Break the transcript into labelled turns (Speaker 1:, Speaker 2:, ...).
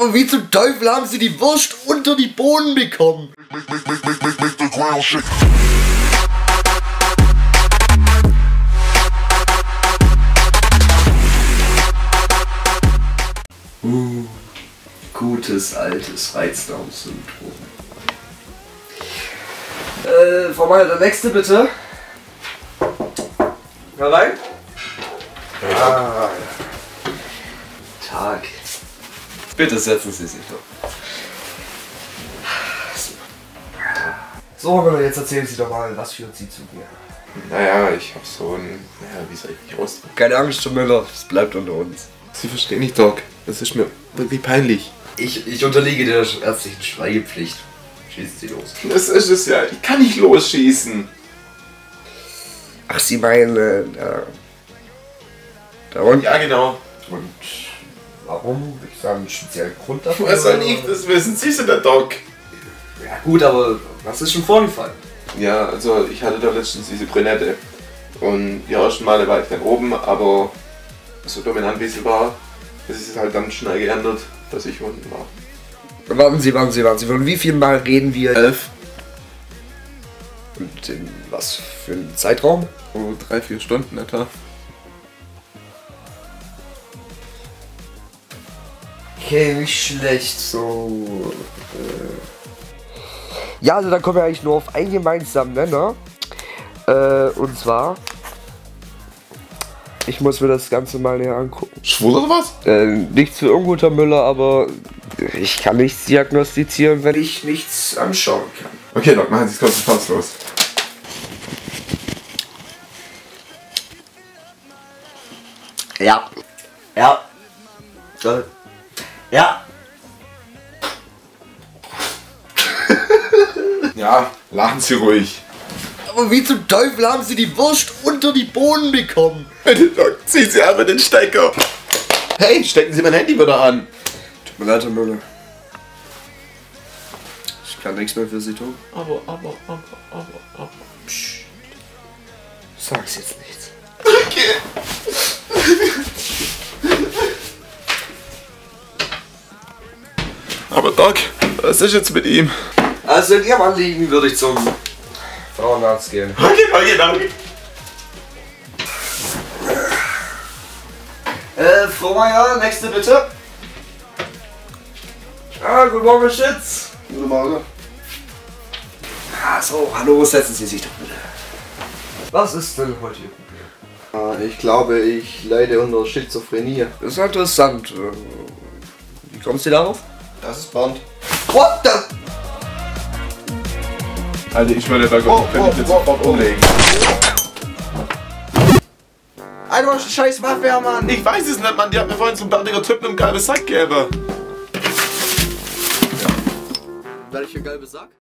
Speaker 1: Aber wie zum Teufel haben sie die Wurst unter die Bohnen bekommen? Uh, gutes altes Reizdarmsyndrom. Äh, Frau Meier, der nächste bitte. Herein. Ah, Tag. Bitte setzen Sie sich doch. So, Müller, jetzt erzählen Sie doch mal, was führt Sie zu mir?
Speaker 2: Naja, ich hab so ein. Naja, wie soll ich mich ausdrücken?
Speaker 1: Keine Angst, Herr Müller, es bleibt unter uns.
Speaker 2: Sie verstehen nicht, Doc. Das ist mir wirklich peinlich.
Speaker 1: Ich, ich unterliege der ärztlichen Schweigepflicht. Schießen Sie los.
Speaker 2: Das ist es ja. Ich kann nicht losschießen.
Speaker 1: Ach, Sie meinen, äh, da. Da unten?
Speaker 2: Ja, genau.
Speaker 1: Und warum? Gibt es da einen speziellen Grund dafür?
Speaker 2: Woher soll ich das wissen? Sie sind der Doc.
Speaker 1: Ja, gut, aber was ist schon vorgefallen?
Speaker 2: Ja, also ich hatte da letztens diese Brünette. Und die ersten Male war ich dann oben, aber so dominant wie sie war, ist es halt dann schnell geändert, dass ich unten war.
Speaker 1: Warten Sie, warten Sie, warten Sie. Von wie viel Mal reden wir?
Speaker 2: Elf,
Speaker 1: Und in was für einen Zeitraum?
Speaker 2: oh, drei, vier Stunden etwa.
Speaker 1: Okay, nicht schlecht, so. Äh. Ja, also dann kommen wir eigentlich nur auf einen gemeinsamen Nenner. Äh, und zwar. Ich muss mir das Ganze mal näher angucken.
Speaker 2: Schwul oder was?
Speaker 1: Äh, nichts für unguter Müller, aber ich kann nichts diagnostizieren, wenn ich nichts anschauen kann.
Speaker 2: Okay, Doc, machen Sie es kurz und fasslos.
Speaker 1: Ja. Ja. Toll. Ja.
Speaker 2: Ja, lachen Sie ruhig.
Speaker 1: Aber wie zum Teufel haben sie die Wurst unter die Bohnen bekommen?
Speaker 2: Bitte, Doc, ziehen Sie einfach den Stecker. Hey, stecken Sie mein Handy wieder an.
Speaker 1: Tut mir leid, Herr Müller. Ich kann nichts mehr für Sie tun.
Speaker 2: Aber, aber, aber, aber, aber.
Speaker 1: Psst. Sag's jetzt nichts.
Speaker 2: Aber Doc, was ist jetzt mit ihm?
Speaker 1: Also in Ihrem Anliegen würde ich zum Frauenarzt gehen.
Speaker 2: Okay, okay, danke.
Speaker 1: Äh, Frau Meier, nächste bitte. Ah, guten Morgen, Schitz.
Speaker 3: Guten Morgen.
Speaker 1: Ah, so, hallo, setzen Sie sich doch bitte. Was ist denn heute Ihr Problem?
Speaker 3: Ah, Ich glaube, ich leide unter Schizophrenie.
Speaker 1: Das ist interessant. Äh, Wie kommst du darauf?
Speaker 3: Das ist Bernd.
Speaker 1: What the?
Speaker 2: Also ich würde Doc,
Speaker 3: Oh,
Speaker 2: könnte ich jetzt
Speaker 3: oh,
Speaker 2: sofort
Speaker 3: oh,
Speaker 2: umlegen.
Speaker 3: Alter, scheiß Waffe, Mann!
Speaker 2: Ich weiß es nicht, Mann. Die hat mir vorhin so ein bärtiger Typ mit einem gelben Sack gegeben.
Speaker 1: Welcher gelbe Sack?